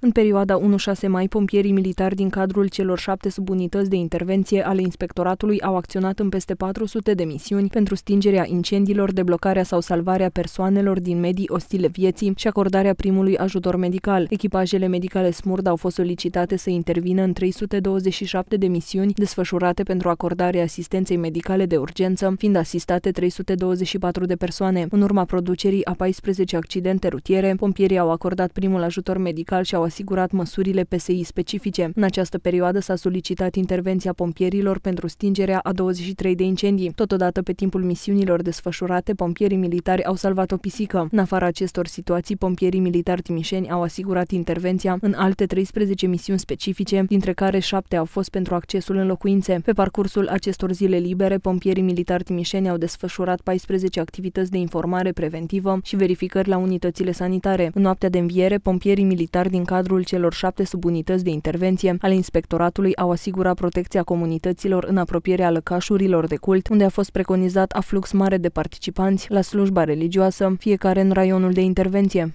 În perioada 1-6 mai, pompierii militari din cadrul celor șapte subunități de intervenție ale inspectoratului au acționat în peste 400 de misiuni pentru stingerea incendiilor, deblocarea sau salvarea persoanelor din medii ostile vieții și acordarea primului ajutor medical. Echipajele medicale SMURD au fost solicitate să intervină în 327 de misiuni desfășurate pentru acordarea asistenței medicale de urgență, fiind asistate 324 de persoane. În urma producerii a 14 accidente rutiere, pompierii au acordat primul ajutor medical și au asigurat măsurile PSI specifice. În această perioadă s-a solicitat intervenția pompierilor pentru stingerea a 23 de incendii. Totodată, pe timpul misiunilor desfășurate, pompierii militari au salvat o pisică. În afara acestor situații, pompierii militari timișeni au asigurat intervenția în alte 13 misiuni specifice, dintre care 7 au fost pentru accesul în locuințe. Pe parcursul acestor zile libere, pompierii militari timișeni au desfășurat 14 activități de informare preventivă și verificări la unitățile sanitare. În noaptea de înviere, pompierii militari din cadrul celor șapte subunități de intervenție ale inspectoratului au asigurat protecția comunităților în apropierea lăcașurilor de cult, unde a fost preconizat aflux mare de participanți la slujba religioasă, fiecare în raionul de intervenție.